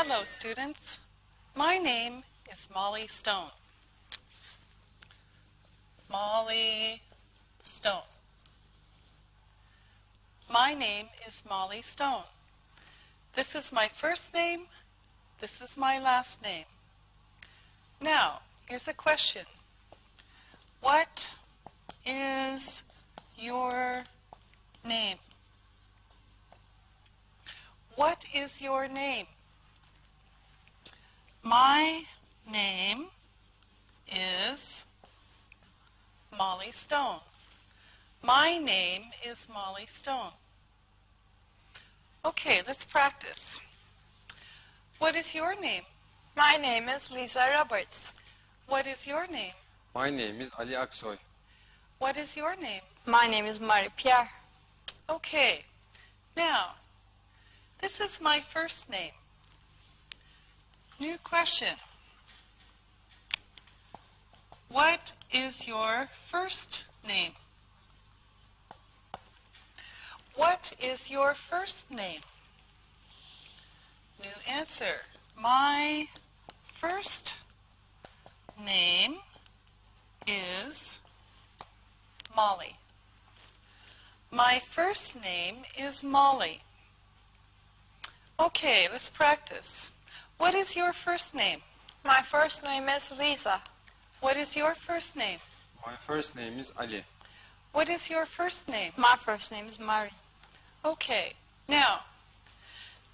Hello, students. My name is Molly Stone. Molly Stone. My name is Molly Stone. This is my first name. This is my last name. Now, here's a question. What is your name? What is your name? My name is Molly Stone. My name is Molly Stone. Okay, let's practice. What is your name? My name is Lisa Roberts. What is your name? My name is Ali Aksoy. What is your name? My name is Marie Pierre. Okay, now, this is my first name. New question. What is your first name? What is your first name? New answer. My first name is Molly. My first name is Molly. Okay, let's practice. What is your first name? My first name is Lisa. What is your first name? My first name is Ali. What is your first name? My first name is Marie. Okay, now,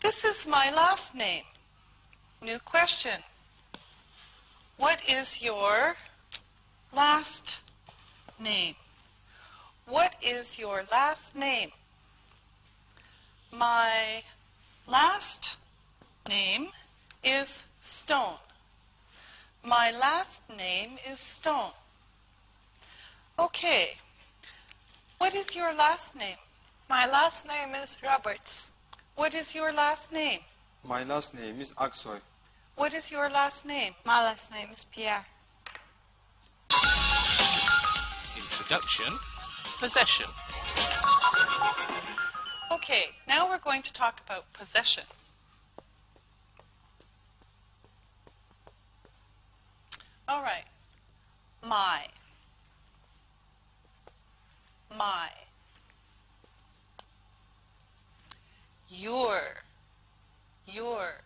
this is my last name. New question. What is your last name? What is your last name? My last name is Stone. My last name is Stone. Okay. What is your last name? My last name is Roberts. What is your last name? My last name is Aksoy. What is your last name? My last name is Pierre. Introduction, possession. Okay, now we're going to talk about possession. All right. My. My. Your. Your.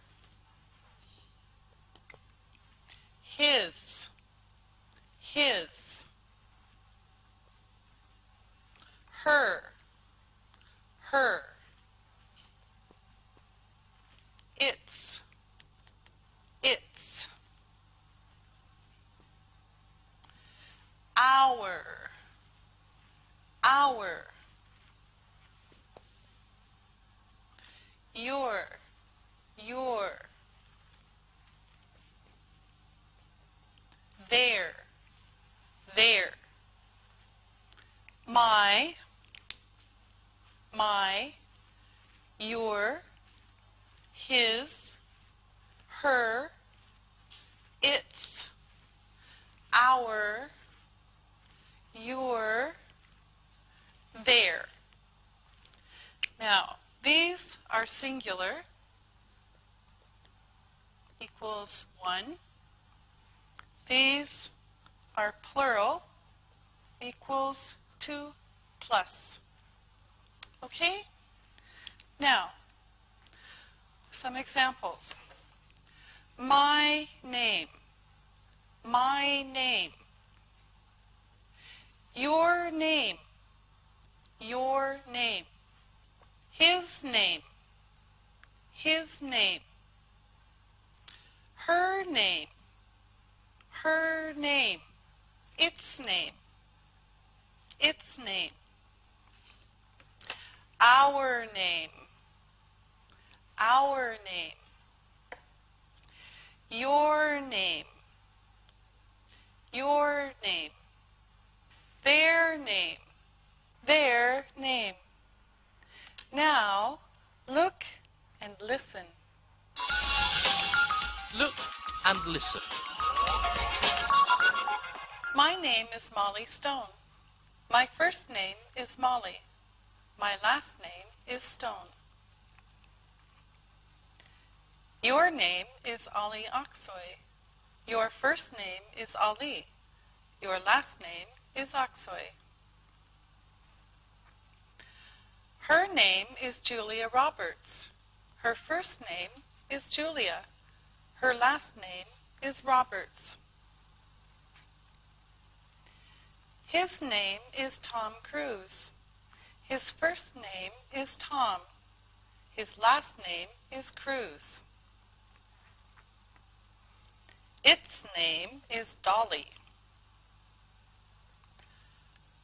His. His. Her. Her. Its. Its. Our. Our. Your. Your. Their. Their. My. My. Your. His. Her. Its. Our. Your. Their. Now, these are singular equals 1. These are plural equals 2 plus. Okay? Now, some examples. My name. My name. Your name. Your name. His name. His name. Her name. Her name. Its name. Its name. Our name. Our name. Your name. Your name. Their name. Their name. Now, look and listen. Look and listen. My name is Molly Stone. My first name is Molly. My last name is Stone. Your name is Ali Aksoy. Your first name is Ali. Your last name is Aksoy. Her name is Julia Roberts. Her first name is Julia. Her last name is Roberts. His name is Tom Cruise. His first name is Tom. His last name is Cruise. Its name is Dolly.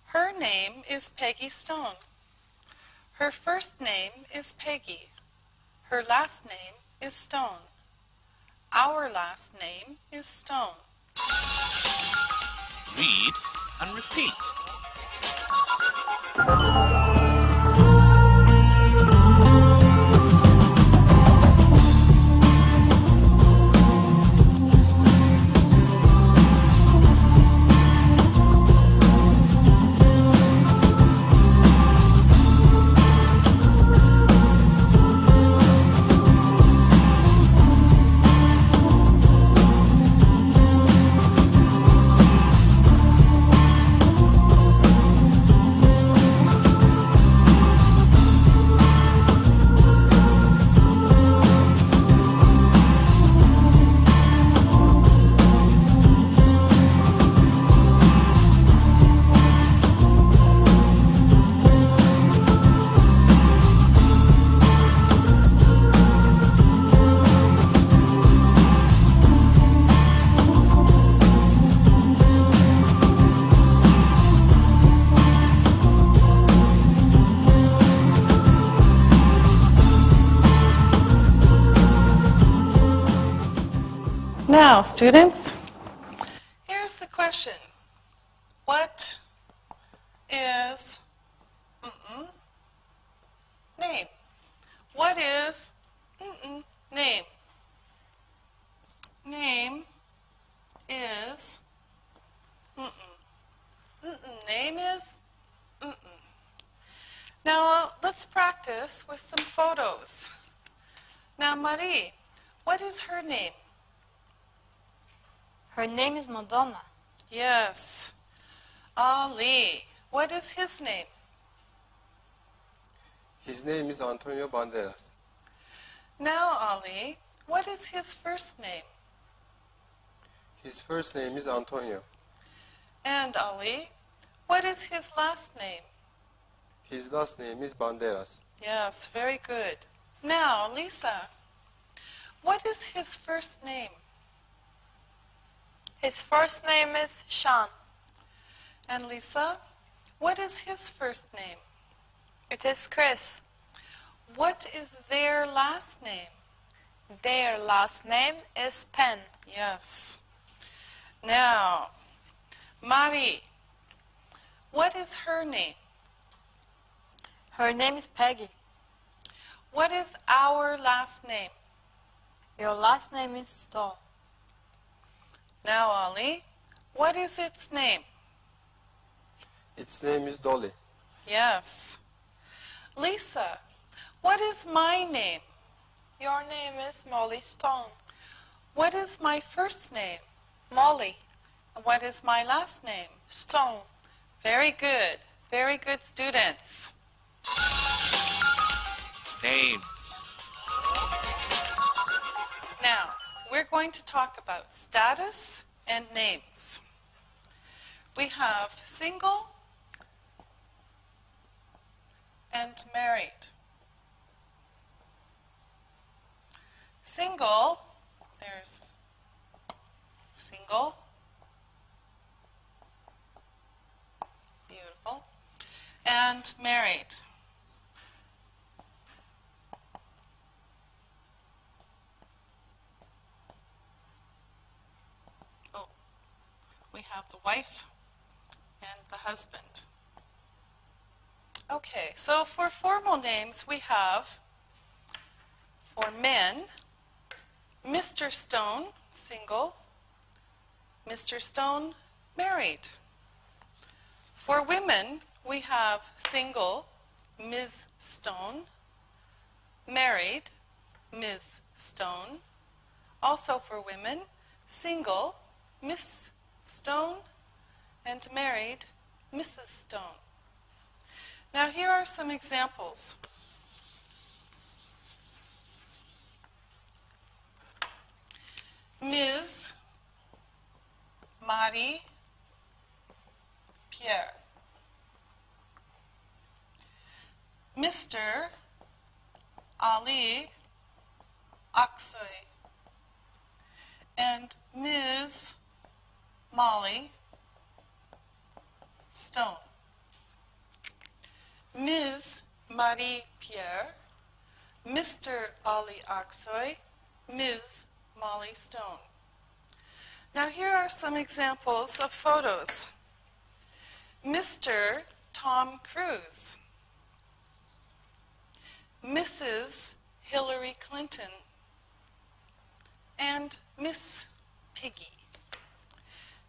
Her name is Peggy Stone. Her first name is Peggy. Her last name is Stone. Our last name is Stone. Read and repeat. Students, here's the question. What is mm-mm, name? What is mm-mm, name? Name is. Name is. Now, let's practice with some photos. Now, Marie, what is her name? Her name is Madonna. Yes. Ali. What is his name? His name is Antonio Banderas. Now, Ali, what is his first name? His first name is Antonio. And Ali, what is his last name? His last name is Banderas. Yes, very good. Now, Lisa, what is his first name? His first name is Sean. And Lisa, what is his first name? It is Chris. What is their last name? Their last name is Penn. Yes. Now, Marie, what is her name? Her name is Peggy. What is our last name? Your last name is Stoll. Now, Ali, what is its name? Its name is Dolly. Yes. Lisa, what is my name? Your name is Molly Stone. What is my first name? Molly What is my last name? Stone. Very good. Very good students. Names. Now, we're going to talk about status and names. We have single and married. Single, there's single. Beautiful. And married. Oh, we have the wife and the husband. Okay, so for formal names, we have for men, Mr. Stone, single, Mr. Stone, married. For women, we have single, Ms. Stone, married, Ms. Stone, Also for women, single, Miss Stone, and married, Mrs. Stone. Now here are some examples. Ms. Marie Pierre. Mr. Ali Aksoy. And Ms. Molly Stone. Ms. Marie Pierre, Mr. Ali Aksoy, Ms. Molly Stone. Now here are some examples of photos. Mr. Tom Cruise, Mrs. Hillary Clinton, and Miss Piggy.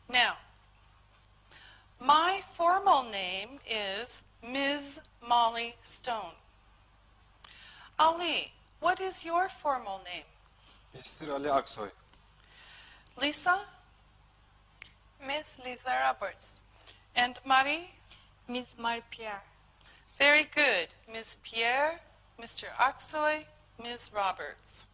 Now, my formal name is. Molly Stone. Ali, what is your formal name? Mr. Ali Aksoy. Lisa Miss Lisa Roberts. and Marie? Miss Marie Pierre. Very good. Miss Pierre, Mr. Aksoy, Ms. Roberts.